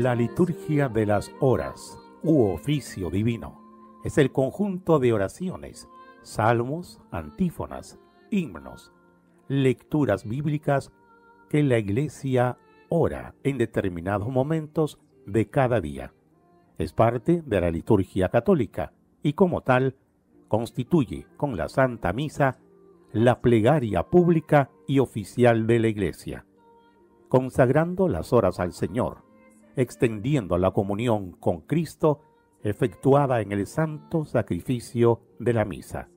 La liturgia de las horas u oficio divino es el conjunto de oraciones, salmos, antífonas, himnos, lecturas bíblicas que la Iglesia ora en determinados momentos de cada día. Es parte de la liturgia católica y como tal constituye con la Santa Misa la plegaria pública y oficial de la Iglesia, consagrando las horas al Señor, extendiendo la comunión con Cristo efectuada en el santo sacrificio de la misa.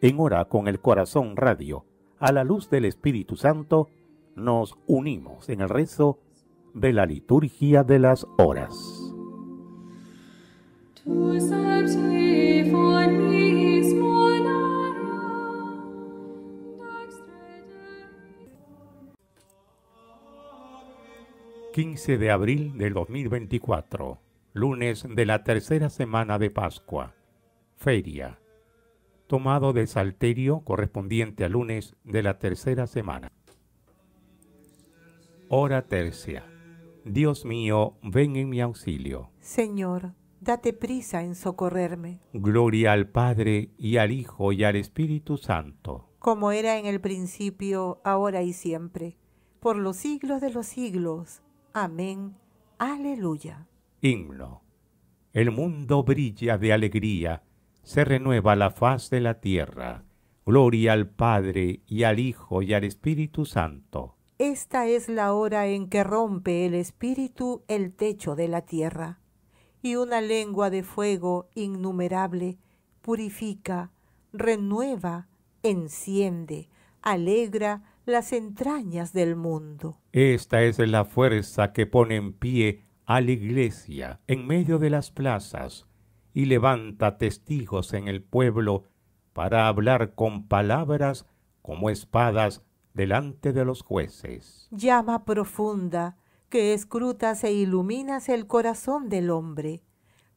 En hora con el corazón radio, a la luz del Espíritu Santo, nos unimos en el rezo de la liturgia de las horas. 15 de abril del 2024, lunes de la tercera semana de Pascua, feria, tomado de Salterio correspondiente al lunes de la tercera semana. Hora tercia. Dios mío, ven en mi auxilio. Señor, date prisa en socorrerme. Gloria al Padre y al Hijo y al Espíritu Santo. Como era en el principio, ahora y siempre, por los siglos de los siglos. Amén. Aleluya. Himno. El mundo brilla de alegría, se renueva la faz de la tierra. Gloria al Padre y al Hijo y al Espíritu Santo. Esta es la hora en que rompe el Espíritu el techo de la tierra, y una lengua de fuego innumerable purifica, renueva, enciende, alegra las entrañas del mundo. Esta es la fuerza que pone en pie a la iglesia en medio de las plazas y levanta testigos en el pueblo para hablar con palabras como espadas delante de los jueces. Llama profunda que escrutas e iluminas el corazón del hombre.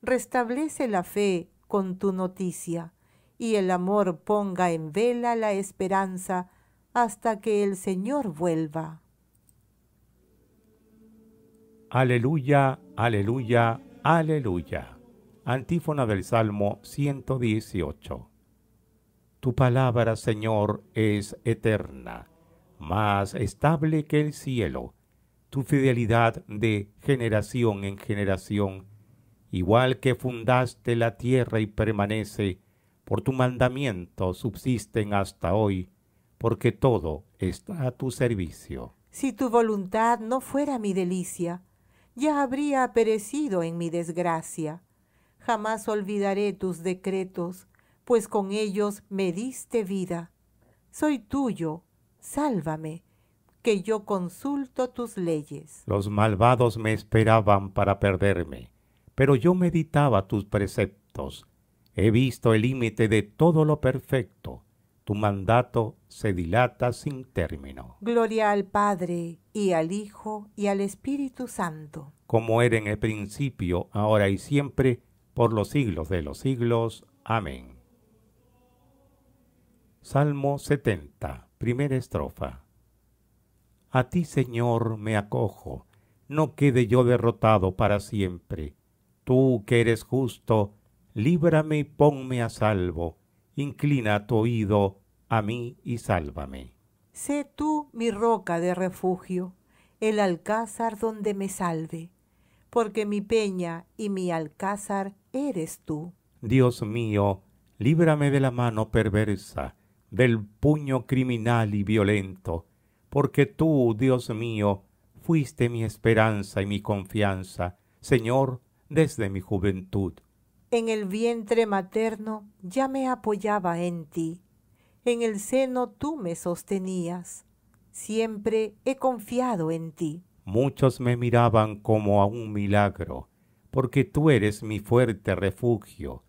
Restablece la fe con tu noticia y el amor ponga en vela la esperanza hasta que el Señor vuelva. Aleluya, aleluya, aleluya. Antífona del Salmo 118. Tu palabra, Señor, es eterna, más estable que el cielo. Tu fidelidad de generación en generación, igual que fundaste la tierra y permanece, por tu mandamiento subsisten hasta hoy porque todo está a tu servicio. Si tu voluntad no fuera mi delicia, ya habría perecido en mi desgracia. Jamás olvidaré tus decretos, pues con ellos me diste vida. Soy tuyo, sálvame, que yo consulto tus leyes. Los malvados me esperaban para perderme, pero yo meditaba tus preceptos. He visto el límite de todo lo perfecto tu mandato se dilata sin término. Gloria al Padre, y al Hijo, y al Espíritu Santo. Como era en el principio, ahora y siempre, por los siglos de los siglos. Amén. Salmo 70, primera estrofa. A ti, Señor, me acojo, no quede yo derrotado para siempre. Tú que eres justo, líbrame y ponme a salvo inclina tu oído a mí y sálvame. Sé tú mi roca de refugio, el alcázar donde me salve, porque mi peña y mi alcázar eres tú. Dios mío, líbrame de la mano perversa, del puño criminal y violento, porque tú, Dios mío, fuiste mi esperanza y mi confianza, Señor, desde mi juventud en el vientre materno ya me apoyaba en ti. En el seno tú me sostenías. Siempre he confiado en ti. Muchos me miraban como a un milagro, porque tú eres mi fuerte refugio.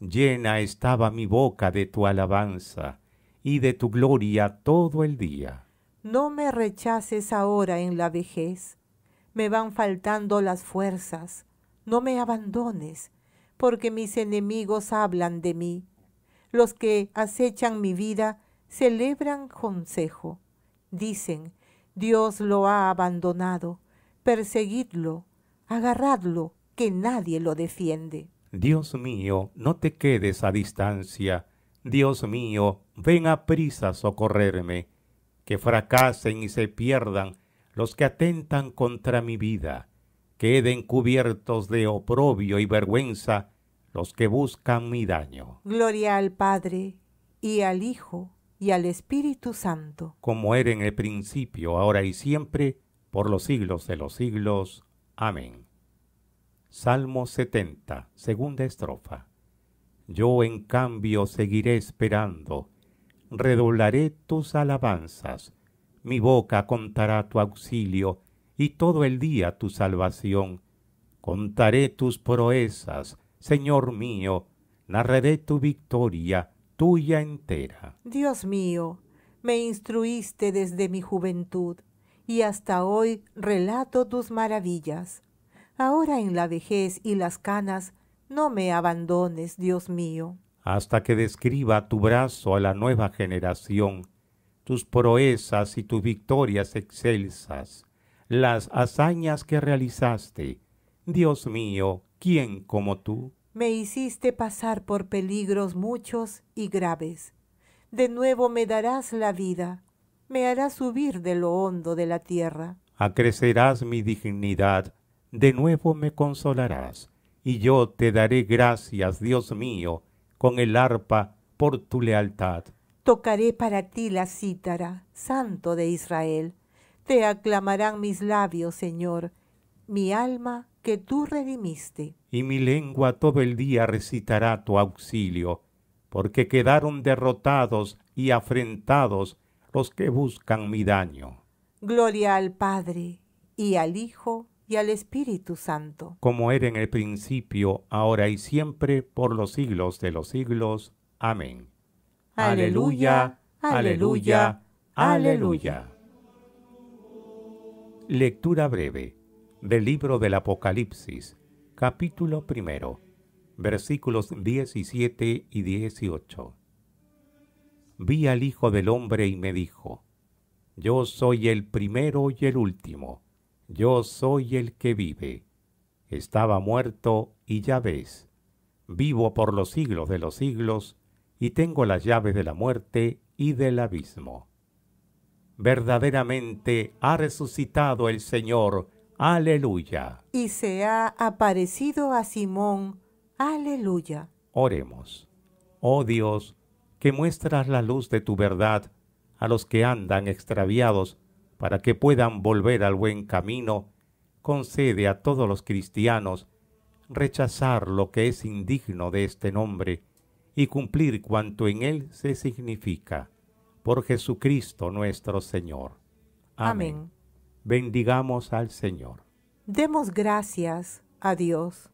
Llena estaba mi boca de tu alabanza y de tu gloria todo el día. No me rechaces ahora en la vejez. Me van faltando las fuerzas. No me abandones porque mis enemigos hablan de mí. Los que acechan mi vida celebran consejo. Dicen, Dios lo ha abandonado, perseguidlo, agarradlo, que nadie lo defiende. Dios mío, no te quedes a distancia. Dios mío, ven a prisa a socorrerme, que fracasen y se pierdan los que atentan contra mi vida, queden cubiertos de oprobio y vergüenza los que buscan mi daño. Gloria al Padre, y al Hijo, y al Espíritu Santo. Como era en el principio, ahora y siempre, por los siglos de los siglos. Amén. Salmo 70, segunda estrofa. Yo en cambio seguiré esperando, redoblaré tus alabanzas, mi boca contará tu auxilio y todo el día tu salvación. Contaré tus proezas, Señor mío, narraré tu victoria, tuya entera. Dios mío, me instruiste desde mi juventud, y hasta hoy relato tus maravillas. Ahora en la vejez y las canas, no me abandones, Dios mío. Hasta que describa tu brazo a la nueva generación, tus proezas y tus victorias excelsas, las hazañas que realizaste. Dios mío, ¿quién como tú? Me hiciste pasar por peligros muchos y graves. De nuevo me darás la vida, me harás subir de lo hondo de la tierra. Acrecerás mi dignidad, de nuevo me consolarás, y yo te daré gracias, Dios mío, con el arpa por tu lealtad. Tocaré para ti la cítara, Santo de Israel. Te aclamarán mis labios, Señor, mi alma que tú redimiste. Y mi lengua todo el día recitará tu auxilio, porque quedaron derrotados y afrentados los que buscan mi daño. Gloria al Padre, y al Hijo, y al Espíritu Santo. Como era en el principio, ahora y siempre, por los siglos de los siglos. Amén. Aleluya, aleluya, aleluya. Lectura breve del libro del Apocalipsis, capítulo primero, versículos 17 y 18. Vi al Hijo del Hombre y me dijo, Yo soy el primero y el último, yo soy el que vive. Estaba muerto y ya ves, vivo por los siglos de los siglos, y tengo las llaves de la muerte y del abismo. Verdaderamente ha resucitado el Señor. Aleluya. Y se ha aparecido a Simón. Aleluya. Oremos. Oh Dios, que muestras la luz de tu verdad a los que andan extraviados para que puedan volver al buen camino, concede a todos los cristianos rechazar lo que es indigno de este nombre y cumplir cuanto en él se significa. Por Jesucristo nuestro Señor. Amén. Bendigamos al Señor. Demos gracias a Dios.